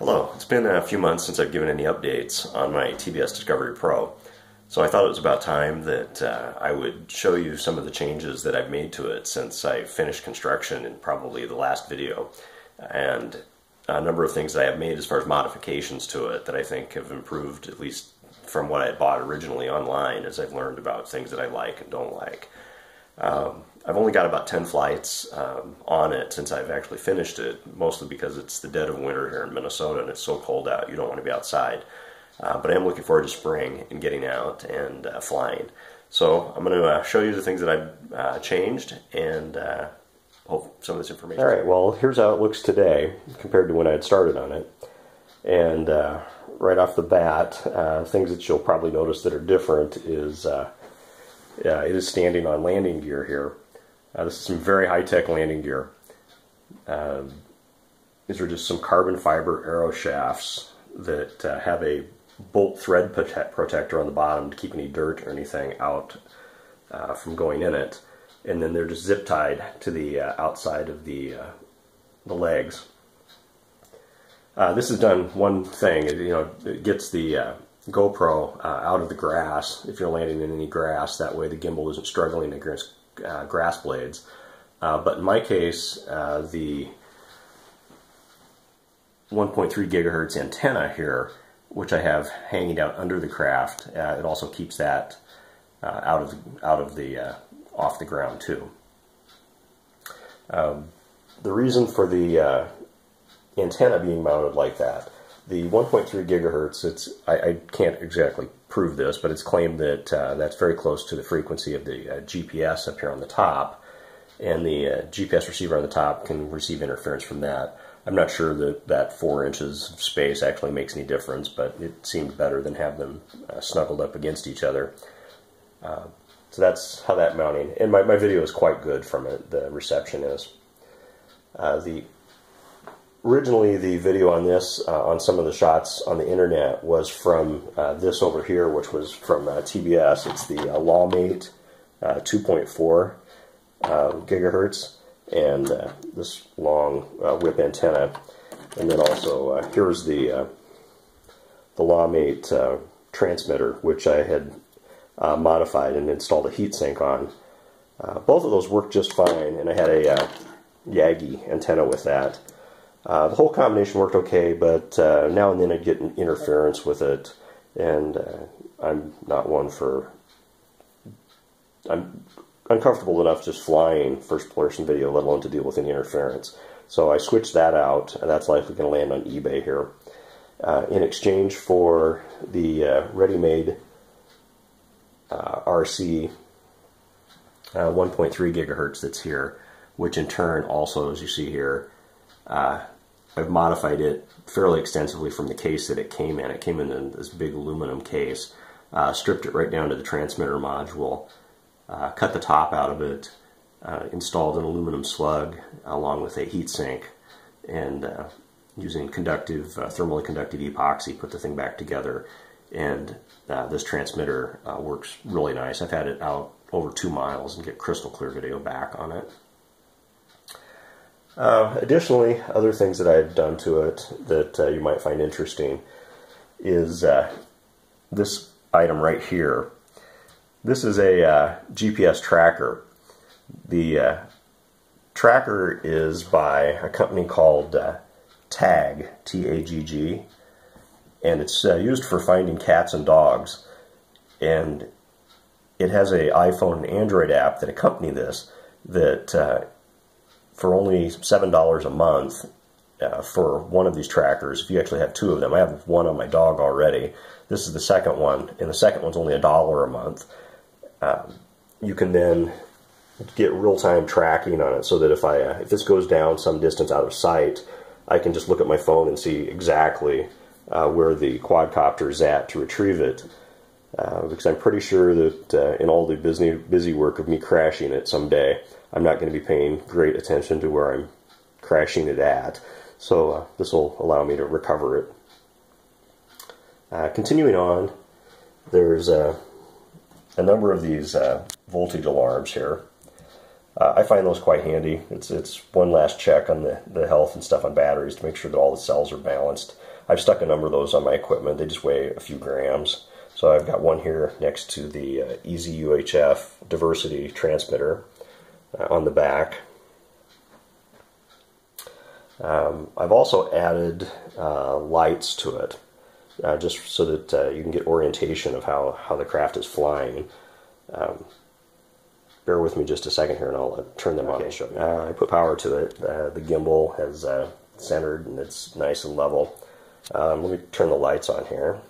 Hello, it's been a few months since I've given any updates on my TBS Discovery Pro, so I thought it was about time that uh, I would show you some of the changes that I've made to it since I finished construction in probably the last video, and a number of things that I have made as far as modifications to it that I think have improved at least from what I had bought originally online as I've learned about things that I like and don't like. Um, I've only got about 10 flights um, on it since I've actually finished it, mostly because it's the dead of winter here in Minnesota and it's so cold out you don't want to be outside. Uh, but I am looking forward to spring and getting out and uh, flying. So I'm going to uh, show you the things that I've uh, changed and uh, hope some of this information. All right, well, here's how it looks today compared to when I had started on it. And uh, right off the bat, things that you'll probably notice that are different is uh, it is standing on landing gear here. Uh, this is some very high-tech landing gear. Uh, these are just some carbon fiber arrow shafts that uh, have a bolt thread prote protector on the bottom to keep any dirt or anything out uh, from going in it. And then they're just zip tied to the uh, outside of the, the legs. this has done one thing. It, you know, it gets the GoPro uh, out of the grass if you're landing in any grass. That way the gimbal isn't struggling against uh, grass blades. Uh, but in my case, uh, the 1.3 gigahertz antenna here, which I have hanging out under the craft, uh, it also keeps that uh, out of the, out of the off the ground too. Um, the reason for the antenna being mounted like that the 1.3 gigahertz, it's I, I, can't exactly prove this, but it's claimed that uh, that's very close to the frequency of the uh, GPS up here on the top, and the uh, GPS receiver on the top can receive interference from that. I'm not sure that that four inches of space actually makes any difference, but it seemed better than have them uh, snuggled up against each other. Uh, so that's how that mounting, and my, my video is quite good from it, the reception is. Uh, the originally the video on this, uh, on some of the shots on the internet, was from uh, this over here, which was from uh, TBS. It's the uh, Lawmate uh, 2.4 uh, gigahertz, and this long whip antenna. And then also here's the the Lawmate transmitter, which I had modified and installed a heatsink on. both of those worked just fine, and I had a Yagi antenna with that. Uh, the whole combination worked okay, but uh, now and then I'd get interference with it, and uh, I'm not one for. I'm uncomfortable enough just flying first person video, let alone to deal with any interference. So I switched that out, and that's likely going to land on eBay here. Uh, in exchange for the uh, ready made uh, RC 1.3 gigahertz that's here, which in turn also, as you see here, uh, I've modified it fairly extensively from the case that it came in. It came in in this big aluminum case, uh, stripped it right down to the transmitter module, uh, cut the top out of it, uh, installed an aluminum slug along with a heatsink, and uh, using conductive, uh, thermally conductive epoxy, put the thing back together. And this transmitter works really nice. I've had it out over two miles and get crystal clear video back on it. Uh, additionally, other things that I've done to it that uh, you might find interesting is uh, this item right here. This is a uh, GPS tracker. The uh, tracker is by a company called uh, TAGG, T-A-G-G, and it's used for finding cats and dogs. And it has a iPhone and Android app that accompany this that for only $7 a month uh, for one of these trackers, if you actually have two of them. I have one on my dog already. This is the second one, and the second one's only a dollar a month. Um, you can then get real-time tracking on it so that if I uh, if this goes down some distance out of sight, I can just look at my phone and see exactly uh, where the quadcopter is at to retrieve it. Uh, because I'm pretty sure that uh, in all the busy, busy work of me crashing it someday, I'm not going to be paying great attention to where I'm crashing it at. So uh, this will allow me to recover it. Uh, continuing on, there's a a number of these uh, voltage alarms here. Uh, I find those quite handy. It's it's one last check on the, the health and stuff on batteries to make sure that all the cells are balanced. I've stuck a number of those on my equipment. They just weigh a few grams. So I've got one here next to the uh, EzUHF diversity transmitter uh, on the back. Um, I've also added uh, lights to it, uh, just so that uh, you can get orientation of how, how the craft is flying. Um, bear with me just a second here and I'll uh, turn them okay. on and show you. Uh, I put power to it. Uh, the gimbal has centered and it's nice and level. Um, let me turn the lights on here.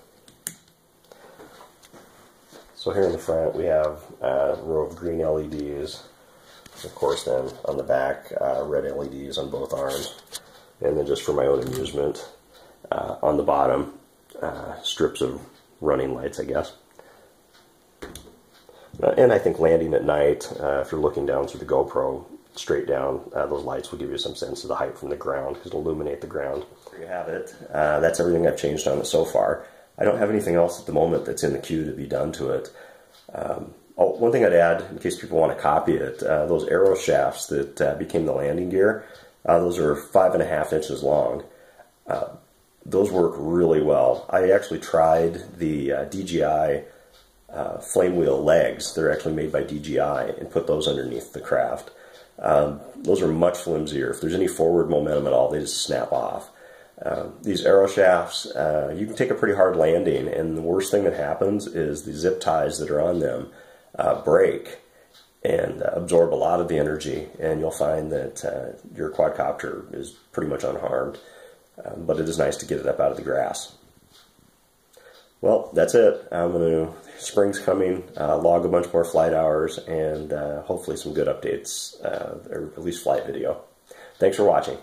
So here in the front we have a row of green LEDs of course, then on the back, uh, red LEDs on both arms. And then just for my own amusement, uh, on the bottom, uh, strips of running lights, I guess. Uh, and I think landing at night, uh, if you're looking down through the GoPro, straight down, uh, those lights will give you some sense of the height from the ground because it'll illuminate the ground. There you have it. that's everything I've changed on it so far. I don't have anything else at the moment that's in the queue to be done to it. Um, Oh, one thing I'd add, in case people want to copy it, uh, those arrow shafts that uh, became the landing gear, uh, those are five and a half inches long. Uh, those work really well. I actually tried the uh, DJI uh, flame wheel legs. They're actually made by DJI and put those underneath the craft. Um, those are much flimsier. If there's any forward momentum at all, they just snap off. Um, these arrow shafts, you can take a pretty hard landing, and the worst thing that happens is the zip ties that are on them uh, break and uh, absorb a lot of the energy, and you'll find that uh, your quadcopter is pretty much unharmed. Um, but it is nice to get it up out of the grass. Well, that's it. I'm going to, spring's coming, uh, log a bunch more flight hours, and uh, hopefully some good updates, uh, or at least flight video. Thanks for watching.